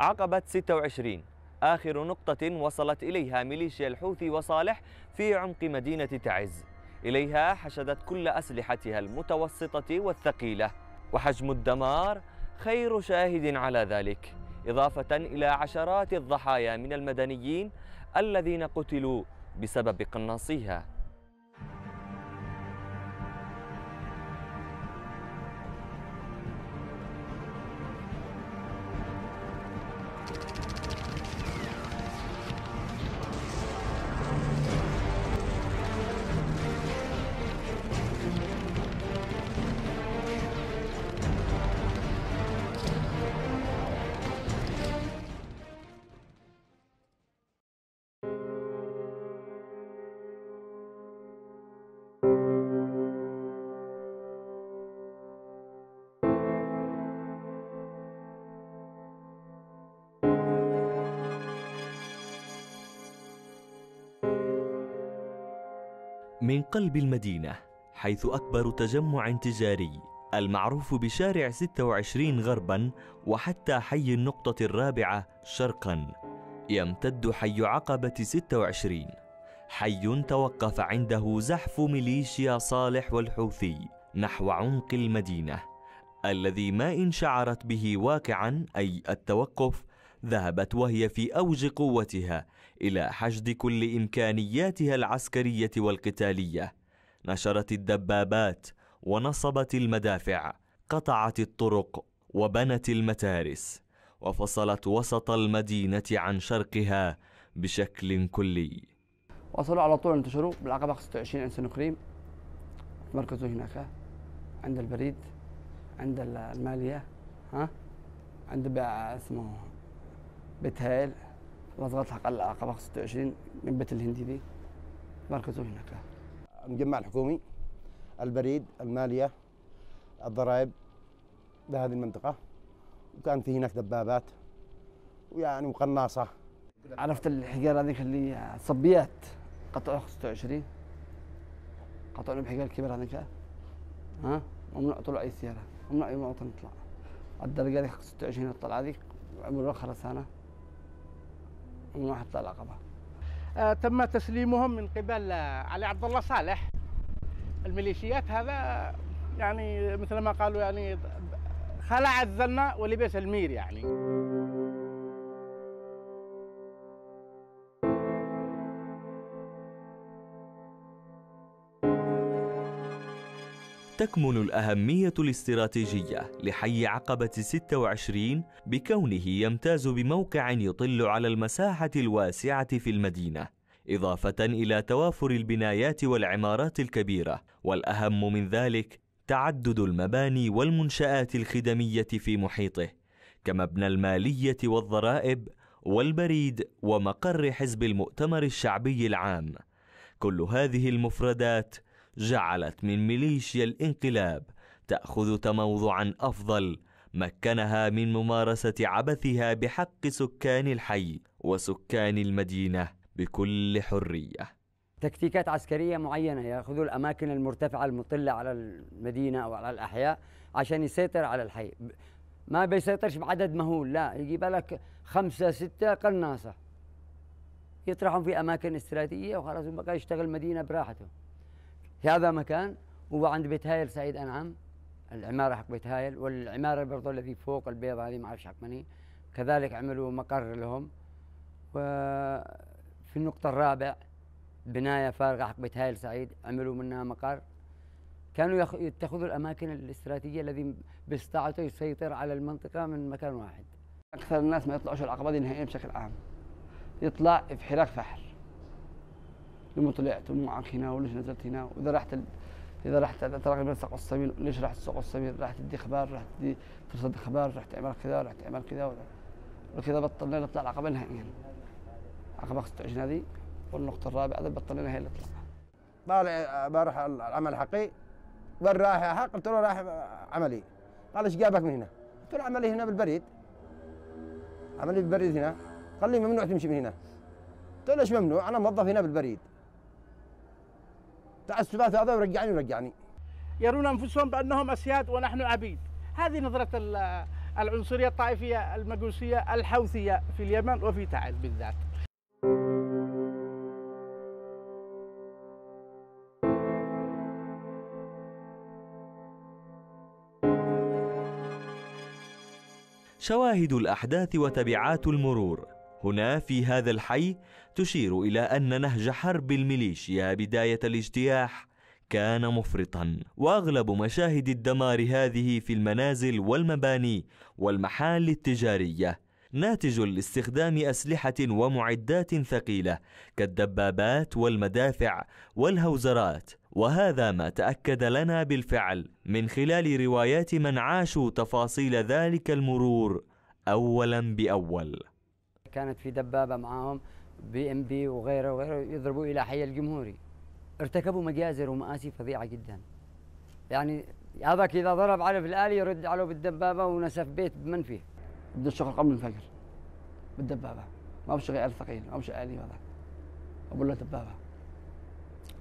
عقبة 26 آخر نقطة وصلت إليها ميليشيا الحوثي وصالح في عمق مدينة تعز. إليها حشدت كل أسلحتها المتوسطة والثقيلة. وحجم الدمار خير شاهد على ذلك. إضافة إلى عشرات الضحايا من المدنيين الذين قتلوا بسبب قناصيها. من قلب المدينة حيث أكبر تجمع تجاري المعروف بشارع 26 غربا وحتى حي النقطة الرابعة شرقا. يمتد حي عقبة 26 حي توقف عنده زحف ميليشيا صالح والحوثي نحو عمق المدينة الذي ما إن شعرت به واقعا أي التوقف ذهبت وهي في أوج قوتها إلى حشد كل إمكانياتها العسكرية والقتالية. نشرت الدبابات ونصبت المدافع قطعت الطرق وبنت المتارس وفصلت وسط المدينة عن شرقها بشكل كلي. وصلوا على طول انتشروا بالعقبة 26 عند سنقريم مركزوا هناك عند البريد عند المالية ها؟ عند اسمه بيت هايل وصلت حق العقبة 26 من بيت الهندي دي. مركزوا هناك. المجمع الحكومي البريد المالية الضرائب لهذه المنطقة. وكان في هناك دبابات ويعني وقناصة عرفت الحجارة هذيك اللي صبيات قطعوا 26 قطعوا لهم حجار كبيرة هذيك ها؟ ممنوع طلع أي سيارة. ممنوع أي مواطن يطلع. الدرجة هذيك 26 الطلعة هذيك عملوا خرسانة ممنوع حتى العقبة آه تم تسليمهم من قبل آه، علي عبد الله صالح. الميليشيات هذا يعني مثل ما قالوا يعني خلع الذنة ولبس المير يعني. تكمن الأهمية الاستراتيجية لحي عقبة 26 بكونه يمتاز بموقع يطل على المساحة الواسعة في المدينة إضافة إلى توافر البنايات والعمارات الكبيرة والأهم من ذلك تعدد المباني والمنشآت الخدمية في محيطه كمبنى المالية والضرائب والبريد ومقر حزب المؤتمر الشعبي العام. كل هذه المفردات جعلت من ميليشيا الانقلاب تأخذ تموضعا أفضل مكنها من ممارسة عبثها بحق سكان الحي وسكان المدينة بكل حرية. تكتيكات عسكرية معينة يأخذوا الأماكن المرتفعة المطلة على المدينة أو على الأحياء عشان يسيطر على الحي. ما بيسيطرش بعدد مهول لا يجيب لك خمسة ستة قناصة يطرحهم في أماكن استراتيجية وخلاص بقى يشتغل مدينة براحته. في هذا مكان وعند بيت هايل سعيد أنعم. العمارة حق بيت هايل والعمارة برضو الذي فوق البيض هذه ما أعرفش حق مني كذلك عملوا مقر لهم. وفي النقطة الرابع بناية فارغة حق بيت هايل سعيد عملوا منها مقر. كانوا يتخذوا الأماكن الاستراتيجية الذي باستطاعته يسيطر على المنطقة من مكان واحد. أكثر الناس ما يطلعوش العقبة دي نهائيا بشكل عام. يطلع في حراك فحر لما طلعت ومعك هنا وليش نزلت هنا؟ وإذا رحت. إذا رحت ترى من سوق الصمير ليش رحت سوق الصمير رحت تدي خبر رحت تدي ترصد خبر رحت تعمل كذا رحت تعمل كذا وكذا بطلنا نطلع العقبة نهائيا. عقبة 26 هذه والنقطة الرابعة بطلنا اللي نطلع. طالع بروح العمل حقي وين رايح؟ حق قلت له رايح عملي. قال إيش جابك من هنا؟ قلت له عملي هنا بالبريد. عملي بالبريد هنا. قال لي ممنوع تمشي من هنا. قلت له ليش ممنوع؟ أنا موظف هنا بالبريد. تعسفات هذا ورجعني ورجعني. يرون أنفسهم بأنهم أسياد ونحن عبيد. هذه نظرة العنصرية الطائفية المجوسية الحوثية في اليمن وفي تعز بالذات. شواهد الأحداث وتبعات المرور. هنا في هذا الحي تشير إلى أن نهج حرب الميليشيا بداية الاجتياح كان مفرطا وأغلب مشاهد الدمار هذه في المنازل والمباني والمحال التجارية ناتج لاستخدام أسلحة ومعدات ثقيلة كالدبابات والمدافع والهوزرات وهذا ما تأكد لنا بالفعل من خلال روايات من عاشوا تفاصيل ذلك المرور اولا بأول. كانت في دبابة معاهم بي ام بي وغيره وغيره يضربوا إلى حي الجمهوري. ارتكبوا مجازر ومآسي فظيعة جدا. يعني هذاك إذا ضرب على في الآلي يرد عليه بالدبابة ونسف بيت بمن فيه. بده الشغل قبل الفجر بالدبابة. ما بشغل آلة ثقيل ما بشغل آلي هذا. ابو له دبابة.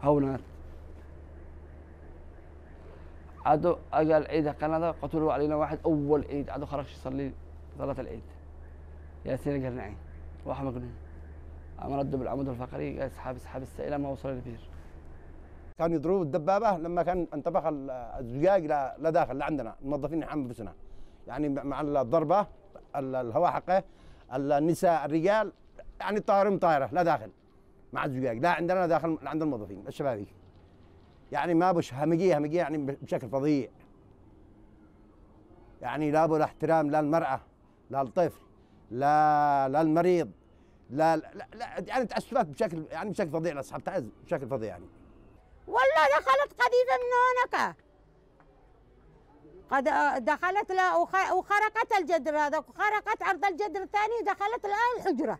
هونات عادوا اجى العيد هذا قتلوا علينا واحد أول عيد عادوا خرج يصلي صلاة العيد ياسين القرنعي واحد مجنون عم رده بالعمود الفقري اسحب اسحب السائلة ما وصل البير. كانوا يضربوا الدبابة لما كان انطبق الزجاج لداخل لعندنا الموظفين نحن بسنا يعني مع الضربة الهواء حقه النساء الرجال يعني طائرين طائرة لا داخل. مع الزجاج. لا عندنا داخل عند الموظفين الشبابيك يعني ما بش همجية همجية يعني بشكل فظيع. يعني لابد احترام لا المرأة لا الطفل. لا لا المريض لا لا, لا يعني تأسفات بشكل يعني بشكل فظيع لأصحاب تعز بشكل فظيع يعني. والله دخلت قذيفه من هناك. قد دخلت لا وخرقت الجدر هذا وخرقت عرض الجدر الثاني دخلت الآن الحجرة.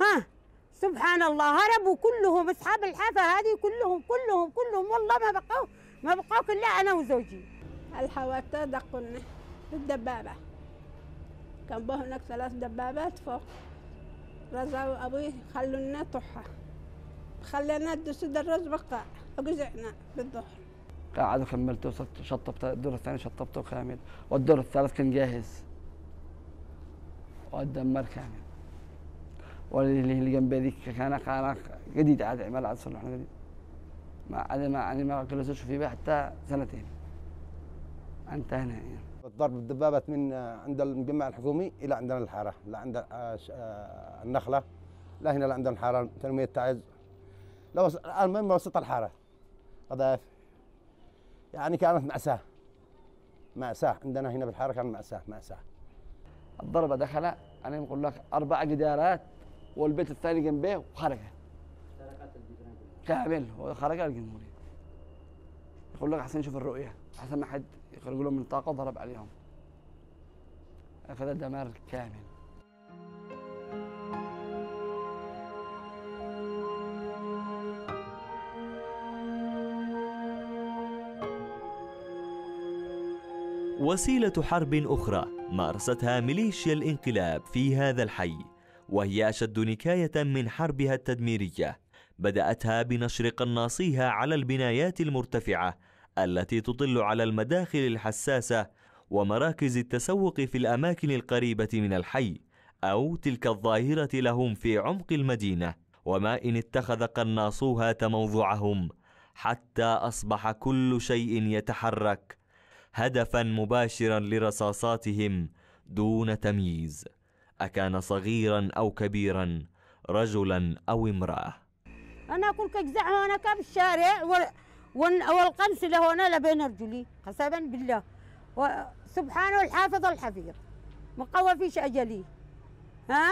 ها سبحان الله هربوا كلهم أصحاب الحافة هذه كلهم كلهم كلهم. والله ما بقوا ما بقوا إلا أنا وزوجي. الحوادث دقنا بالدبابه كان به هناك ثلاث دبابات فوق رزعوا أبوي خلونا طحه خلينا ندوس الرز بقى وقزعنا بالظهر قاعد وكملت وصلت شطبت الدور الثاني شطبته كامل والدور الثالث كان جاهز والدمر كامل واللي اللي جنبي ذيك كان كان جديد عاد عاد صلحنا جديد ما عاد ما يعني ما جلسوش فيه حتى سنتين انتهينا يعني ضرب الدبابات من عند المجمع الحكومي إلى عندنا الحارة لا عند آه، آه، النخلة لا هنا لا عندنا الحارة تنمية تعز لو المهم وسط الحارة. قذائف يعني كانت مأساة مأساة. عندنا هنا بالحارة كان مأساة مأساة. الضربة دخل أنا بقول لك أربع جدارات والبيت الثاني جنبه وخرج. كامل وخرج الجمهوري يقول لك حسن شوف الرؤية حسن ما حد يخرج لهم من طاقة ضرب عليهم. أخذ دمار كامل وسيلة حرب أخرى مارستها ميليشيا الانقلاب في هذا الحي وهي أشد نكاية من حربها التدميرية. بدأتها بنشر قناصيها على البنايات المرتفعة التي تطل على المداخل الحساسة ومراكز التسوق في الأماكن القريبة من الحي أو تلك الظاهرة لهم في عمق المدينة. وما إن اتخذ قناصوها تموضعهم حتى أصبح كل شيء يتحرك هدفا مباشرا لرصاصاتهم دون تمييز. أكان صغيرا أو كبيرا رجلا أو امرأة. أنا أقول لك اجزع هنا بالشارع والقنصلة هنا لبين رجلي قسما بالله. سبحانه الحافظ الحفيظ. مقوى فيش أجلي. ها؟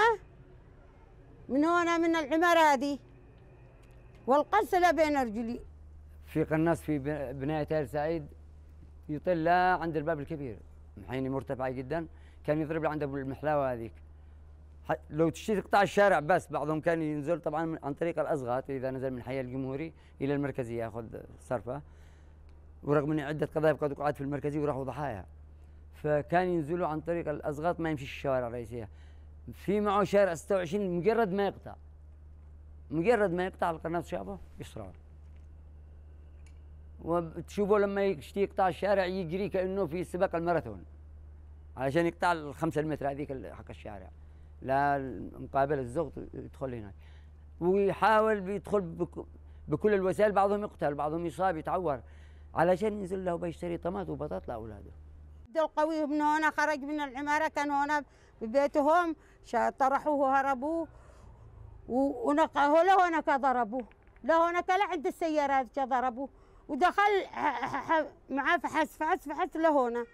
من هنا من العمارة هذه. والقنصلة بين رجلي في قناص في بناية آل سعيد. يطل عند الباب الكبير. محيني مرتفعة جدا. كان يضرب عند أبو المحلاوة هذيك. لو تشتري قطاع الشارع بس بعضهم كان ينزل طبعا عن طريق الأزغات إذا نزل من حي الجمهوري إلى المركزيه يأخذ صرفة ورغم ان عدة قذائف قد وقعت في المركزيه وراحوا ضحايا. فكان ينزلوا عن طريق الازغاط ما يمشي الشوارع الرئيسية. في معه شارع 26 مجرد ما يقطع. مجرد ما يقطع القناة شابه يسرع وتشوفه لما يشتي يقطع الشارع يجري كأنه في سباق الماراثون. علشان يقطع الخمسة المتر هذيك حق الشارع. لا مقابل الزغط يدخل هناك. ويحاول بيدخل بك بكل الوسائل بعضهم يقتل بعضهم يصاب يتعور. علشان ينزل له بيشتري طماط وبطاط لاولاده عبد القوي من هنا خرج من العمارة كان هنا ببيتهم طرحوه هربوه. و- ونقهوا له هناك ضربوه. له هناك لعند السيارات شا ضربوه. ودخل معاه فحس فحس فحس لهنا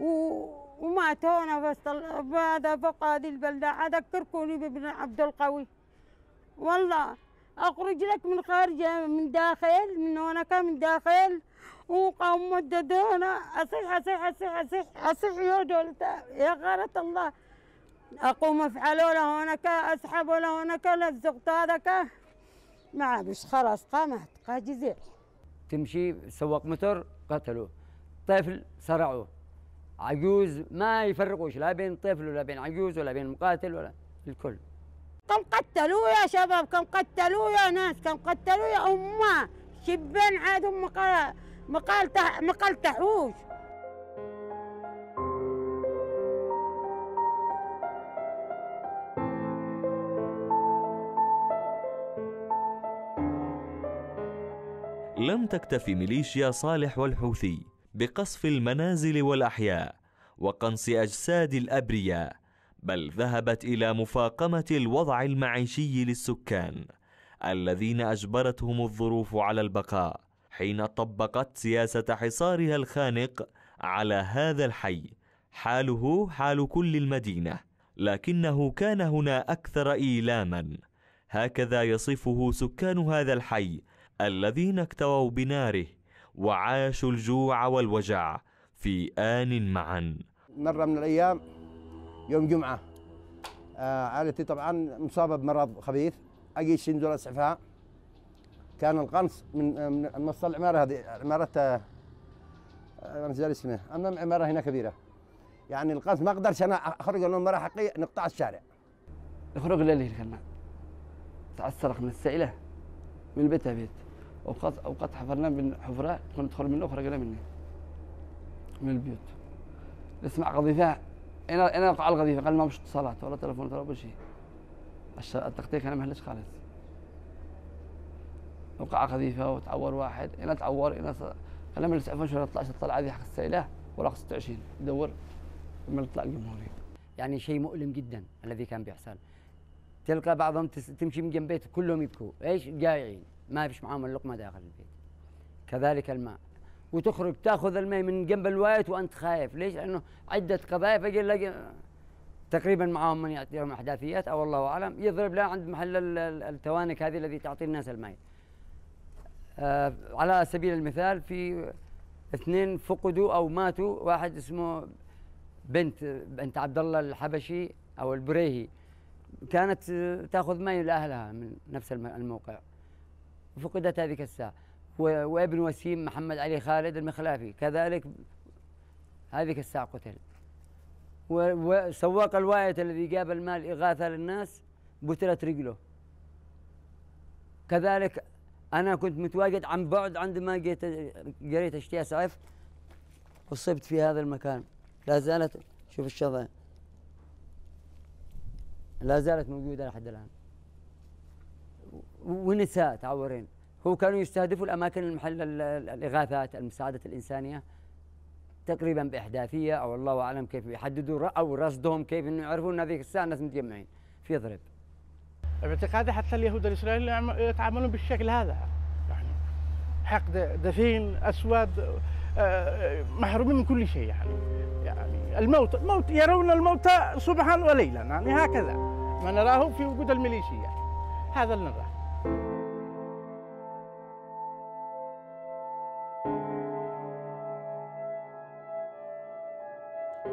و- ومات هنا بس هذا فوق هذه البلدة. ذكركوني بابن عبد القوي. والله أخرج لك من خارج من داخل من هناك من داخل. وقام مددونا اصيح اصيح اصيح اصيح أصيح يا دولت يا غارة الله. أقوم أفعلوا له هناك أسحبوا له هناك لزقت هذاك. ما بس خلاص قامت. قاجزير تمشي سواق موتور قتلوه طفل صرعوه. عجوز ما يفرقوش لا بين طفل ولا بين عجوز ولا بين مقاتل ولا الكل. كم قتلوا يا شباب؟ كم قتلوا يا ناس؟ كم قتلوا يا أمة؟ شبان عادهم مقال مقال تح مقال تحوش لم تكتف ميليشيا صالح والحوثي. بقصف المنازل والأحياء وقنص أجساد الأبرياء بل ذهبت إلى مفاقمة الوضع المعيشي للسكان الذين أجبرتهم الظروف على البقاء حين طبقت سياسة حصارها الخانق على هذا الحي. حاله حال كل المدينة لكنه كان هنا أكثر إيلاما. هكذا يصفه سكان هذا الحي الذين اكتووا بناره وعاشوا الجوع والوجع في آن معا. مرة من الأيام يوم جمعة آه عائلتي طبعا مصابة بمرض خبيث أجي ينزل أسعفها كان القنص من آه، من نص العمارة هذه عمارة آه، أنا نسيت اسمها المهم عمارة هنا كبيرة. يعني القنص ما أقدرش أنا أخرج لهم مرة حقي نقطع الشارع. يخرج الليل كنا تعسرق من السائلة من البيت بيت. أوقات أوقات حفرنا من حفرة كنا ندخل منه وخرجنا منه من البيوت. نسمع قذيفة أنا أنا وقع القذيفة قال ما مش اتصالات ولا تلفون ولا شيء. التغطية كان مهلش خالص. وقع قذيفة وتعور واحد. أنا تعور أنا ص- قال من نطلعش الطلعة هذه حق السائلة ولا 26 دور من الطلع الجمهوري يعني شيء مؤلم جدا الذي كان بيحصل. تلقى بعضهم تمشي من جنب بيت كلهم يبكوا. إيش؟ جايعين. ما فيش معاهم اللقمه داخل البيت. كذلك الماء. وتخرج تأخذ الماء من جنب الوايت وأنت خايف. ليش؟ لأنه عدة قضايا فجاه تلاقي تقريبا معاهم من يعطيهم أحداثيات أو الله أعلم يضرب له عند محل ال- ال- التوانك هذه التي تعطي الناس الماء. آه على سبيل المثال في اثنين فقدوا أو ماتوا واحد اسمه بنت بنت عبد الله الحبشي أو البريهي. كانت تأخذ ماء لأهلها من نفس الم- الموقع. فقدت هذيك الساعة. و- وابن وسيم محمد علي خالد المخلافي كذلك هذيك الساعة قتل. وسواق الوايت الذي جاب الماء إغاثة للناس بترت رجله. كذلك أنا كنت متواجد عن بعد عندما جيت جريت اشتي اسعف اصبت في هذا المكان. لا زالت شوف الشظايا لا زالت موجودة لحد الآن. و- ونساء تعورين. هو كانوا يستهدفوا الأماكن المحل ال- ال- الإغاثات المساعدة الإنسانية تقريبا بإحداثية أو الله أعلم كيف يحددوا أو رصدهم كيف إنه يعرفوا إن هذيك الساعة الناس متجمعين في ضرب. باعتقادي حتى اليهود الاسرائيليين يعم- يتعاملون بالشكل هذا. يعني حقد دفين أسود آه، محرومين من كل شيء يعني. يعني الموت الموت يرون الموت صبحا وليلا يعني هكذا ما نراه في وجود الميليشيا. هذا اللي نراه.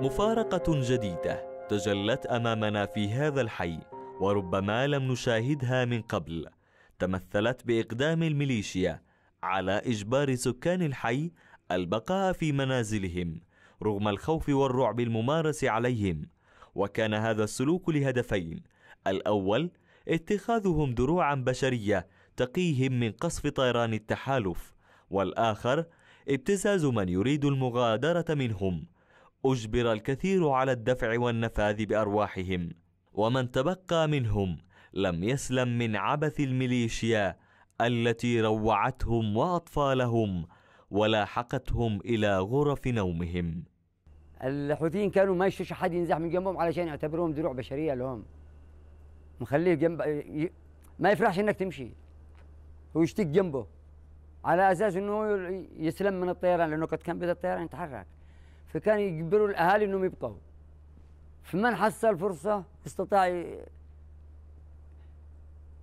مفارقة جديدة تجلت أمامنا في هذا الحي وربما لم نشاهدها من قبل. تمثلت بإقدام الميليشيا على إجبار سكان الحي البقاء في منازلهم رغم الخوف والرعب الممارس عليهم. وكان هذا السلوك لهدفين الأول اتخاذهم دروعا بشرية تقيهم من قصف طيران التحالف والآخر ابتزاز من يريد المغادرة منهم. أجبر الكثير على الدفع والنفاذ بأرواحهم ومن تبقى منهم لم يسلم من عبث الميليشيا التي روعتهم وأطفالهم ولاحقتهم إلى غرف نومهم. الحوثيين كانوا ما يشوش حد ينزح من جنبهم علشان يعتبروهم دروع بشرية لهم. مخليه جنب ما يفرحش إنك تمشي. هو يشتك جنبه على أساس إنه يسلم من الطيران لأنه قد كان بدا الطيران يتحرك. فكان يجبروا الأهالي إنهم يبقوا. فمن حصل فرصه استطاع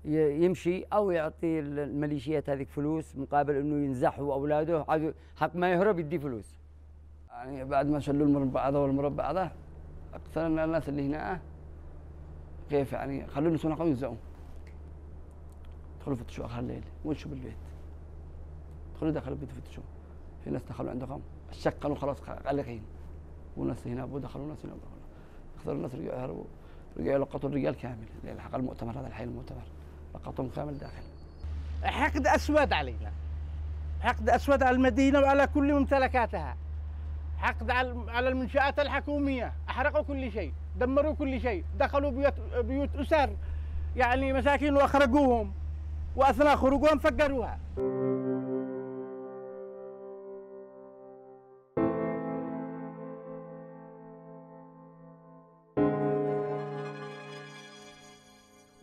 يمشي أو يعطي الميليشيات هذيك فلوس مقابل إنه ينزح هو واولاده عاد حق ما يهرب يدي فلوس. يعني بعد ما شلوا المربع هذا والمربع هذا أكثر الناس اللي هنا كيف يعني؟ خلوا النسوان قوي يوزعوا دخلوا يفتشوا آخر الليل ويمشوا بالبيت دخلوا دخلوا البيت يفتشوا. في ناس دخلوا عندهم قالوا خلاص قلقين وناس هنا ودخلوا ناس هنا ودخلوا أكثر الناس رجعوا يهربوا. رجعوا لقطوا الرجال كامل. اللي لحق المؤتمر هذا الحي المؤتمر. لقطوهم كامل داخل. حقد أسود علينا. حقد أسود على المدينة وعلى كل ممتلكاتها. حقد على المنشآت الحكومية. أحرقوا كل شيء. دمروا كل شيء. دخلوا بيوت بيوت أسر. يعني مساكين وأخرجوهم. وأثناء خروجهم فجروها.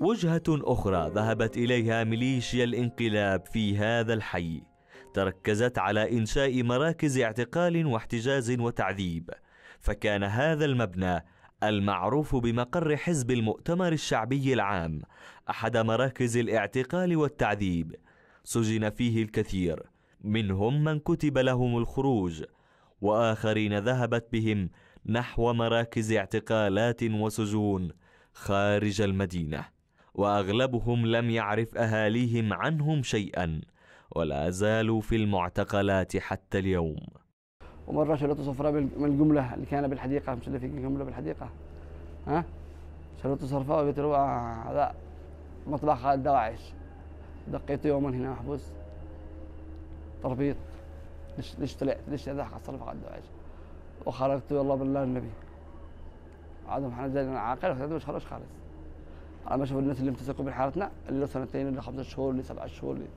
وجهة أخرى ذهبت إليها ميليشيا الانقلاب في هذا الحي. تركزت على إنشاء مراكز اعتقال واحتجاز وتعذيب. فكان هذا المبنى المعروف بمقر حزب المؤتمر الشعبي العام أحد مراكز الاعتقال والتعذيب. سجن فيه الكثير. منهم من كتب لهم الخروج. وآخرين ذهبت بهم نحو مراكز اعتقالات وسجون خارج المدينة. وأغلبهم لم يعرف أهاليهم عنهم شيئا ولا زالوا في المعتقلات حتى اليوم. ومره شريت صفراء من الجملة اللي كان بالحديقة؟ مش اللي في جمله بالحديقة. ها؟ شريت صفراء آه، هذا مطبخ الدواعش. دقيت يوما هنا محبوس. تربيط. ليش ليش طلعت؟ ليش هذا حصل فقط الدواعش؟ وخرجت والله بالله النبي. عادهم إحنا عاقل مش خرج خالص. أنا بشوف الناس اللي امتسكوا بحالتنا اللي له سنتين اللي خمسة شهور اللي سبعة شهور اللي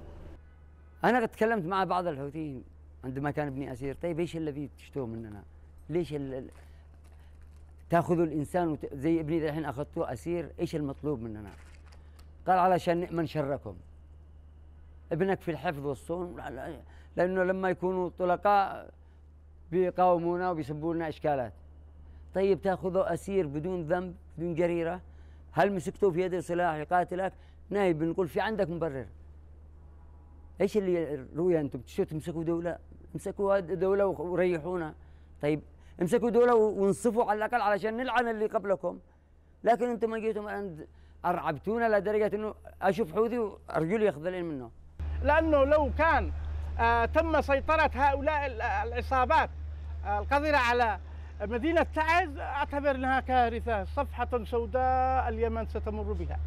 أنا تكلمت مع بعض الحوثيين عندما كان ابني أسير. طيب إيش الذي تشتوه مننا؟ ليش ال... تأخذوا الإنسان وت... زي ابني الحين أخذتوه أسير؟ إيش المطلوب مننا؟ قال علشان نأمن شركم. ابنك في الحفظ والصون. لا- لا- لأنه لما يكونوا طلقاء بيقاومونا وبيسبوا لنا إشكالات. طيب تاخذه أسير بدون ذنب بدون جريرة؟ هل مسكتوه في يده سلاح يقاتلك؟ نايب بنقول في عندك مبرر. إيش اللي رؤيا أنتم؟ بتشتوا تمسكوا دولة؟ امسكوا دولة وريحونا. طيب امسكوا دولة وانصفوا على الأقل علشان نلعن اللي قبلكم. لكن أنتم ما جيتم عند أرعبتونا لدرجة إنه أشوف حوثي وارجلي يخذلين منه. لأنه لو كان آه، تم سيطرة هؤلاء ال- العصابات آه، القذرة على مدينة تعز أعتبر إنها كارثة صفحة سوداء اليمن ستمر بها.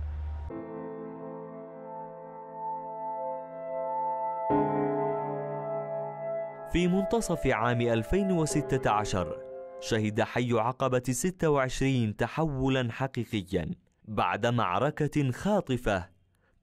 في منتصف عام 2016 شهد حي عقبة 26 تحولا حقيقيا. بعد معركة خاطفة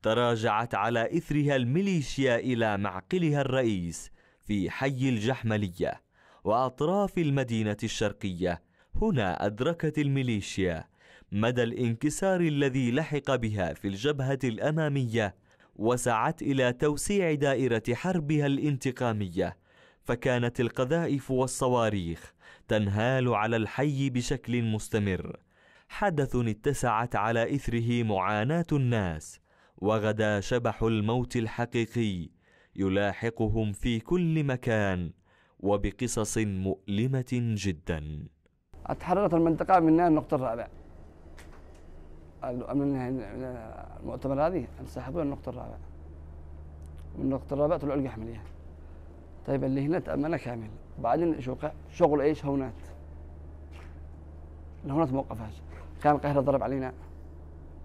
تراجعت على إثرها الميليشيا إلى معقلها الرئيس في حي الجحملية. وأطراف المدينة الشرقية. هنا أدركت الميليشيا. مدى الانكسار الذي لحق بها في الجبهة الأمامية وسعت إلى توسيع دائرة حربها الانتقامية. فكانت القذائف والصواريخ تنهال على الحي بشكل مستمر. حدث اتسعت على إثره معاناة الناس وغدا شبح الموت الحقيقي يلاحقهم في كل مكان. وبقصص مؤلمة جدا. تحررت المنطقة من النقطة الرابعة من المؤتمر هذه انسحبوا النقطة الرابعة من النقطة الرابعة طلعوا القحملية طيب اللي هنا تأمنها كامل. بعدين شو شغل إيش؟ هونات. الهونات موقفهاش كان القاهرة ضرب علينا.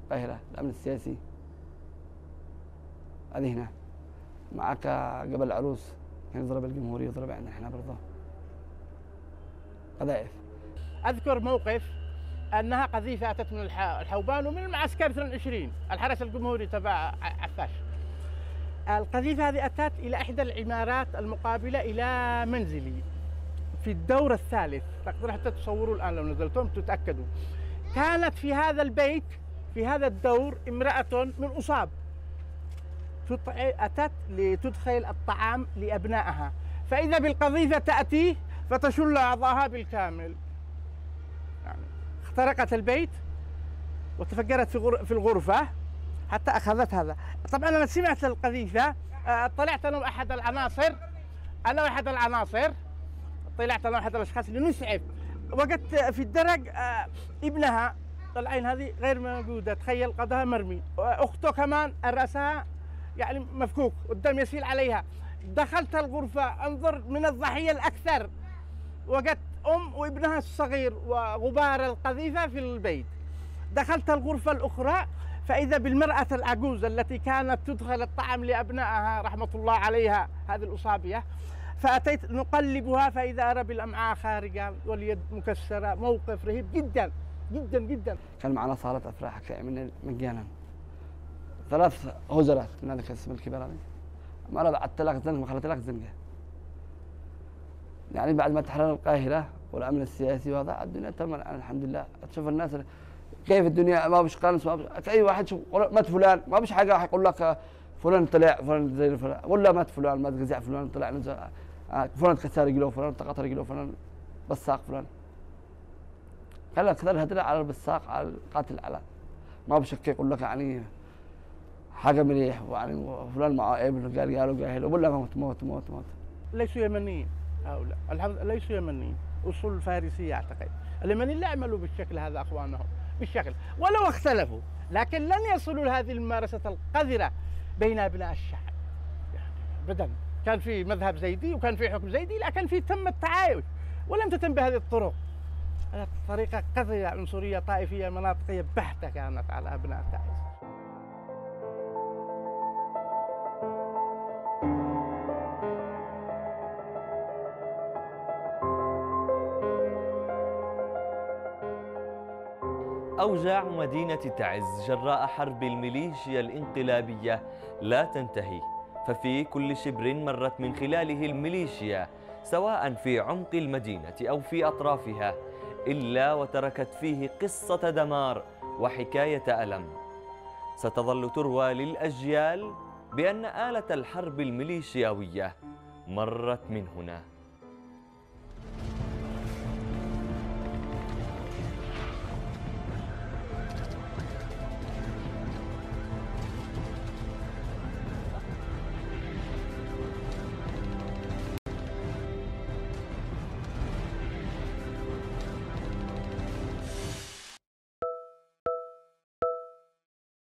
القاهرة الأمن السياسي. هذه هنا. معك قبل العروس. كان يضرب الجمهورية يضرب عندنا إحنا برضه قذائف. أذكر موقف أنها قذيفة أتت من الح- الحوبان ومن المعسكر 22 الحرس الجمهوري تبع عفاش. القذيفة هذه أتت إلى إحدى العمارات المقابلة إلى منزلي. في الدور الثالث تقدروا حتى تصوروا الآن لو نزلتم تتأكدوا. كانت في هذا البيت في هذا الدور امرأة من أصاب. أتت لتدخل الطعام لأبنائها. فإذا بالقذيفه تأتي فتشل اعضائها بالكامل. يعني اخترقت البيت وتفجرت في غر- في الغرفة حتى أخذت هذا. طبعا أنا سمعت القذيفة آه، طلعت أنا واحد العناصر. أنا وأحد العناصر. طلعت أنا واحد الأشخاص لنسعف. وجدت في الدرج آه، ابنها العين هذه غير موجودة تخيل قدها مرمي. اخته كمان راسها يعني مفكوك والدم يسيل عليها. دخلت الغرفة انظر من الضحية الأكثر. وجدت أم وابنها الصغير وغبار القذيفة في البيت. دخلت الغرفة الأخرى فإذا بالمرأة العجوز التي كانت تدخل الطعام لأبنائها رحمة الله عليها هذه الأصابية. فأتيت نقلبها فإذا أرى بالأمعاء خارجة واليد مكسرة موقف رهيب جدا جدا جدا. كان معنا صالة أفراح كامل مجانا ثلاث هزرات من هذا الاسم الكبير هذا؟ ما أنا بعدت لك زنقة ما خلت لك زنقة. يعني بعد ما تحرر القاهرة والأمن السياسي وهذا الدنيا تمام الآن الحمد لله. تشوف الناس كيف الدنيا؟ ما بش قانس ما بش أي واحد شوف مات فلان ما بش حاجة يقول لك فلان طلع فلان زي فلان له مات فلان مات جزع فلان طلع نزل آه، فلان كسر رجله فلان تقطع رجله فلان بساق فلان. لك كذا هدل على البساق على القاتل على. ما بشك يقول لك يعني حاجة مليح ويعني فلان معاه ابن قال قالوا جاهل ولا موت موت موت موت. ليسوا يمنيين هؤلاء. الحمد ليسوا يمنيين. أصول فارسية أعتقد. اليمنيين لا يعملوا بالشكل هذا أخوانهم بالشكل. ولو اختلفوا لكن لن يصلوا لهذه الممارسة القذرة بين أبناء الشعب. يعني ابدا. كان في مذهب زيدي وكان في حكم زيدي لكن في تم التعايش ولم تتم بهذه الطرق. طريقة قذرة عنصرية طائفية مناطقية بحتة كانت على أبناء تعز أوجاع مدينة تعز جراء حرب الميليشيا الانقلابية. لا تنتهي. ففي كل شبر مرت من خلاله الميليشيا سواء في عمق المدينة أو في أطرافها إلا وتركت فيه قصة دمار وحكاية ألم. ستظل تروى للأجيال بأن آلة الحرب الميليشياوية مرت من هنا.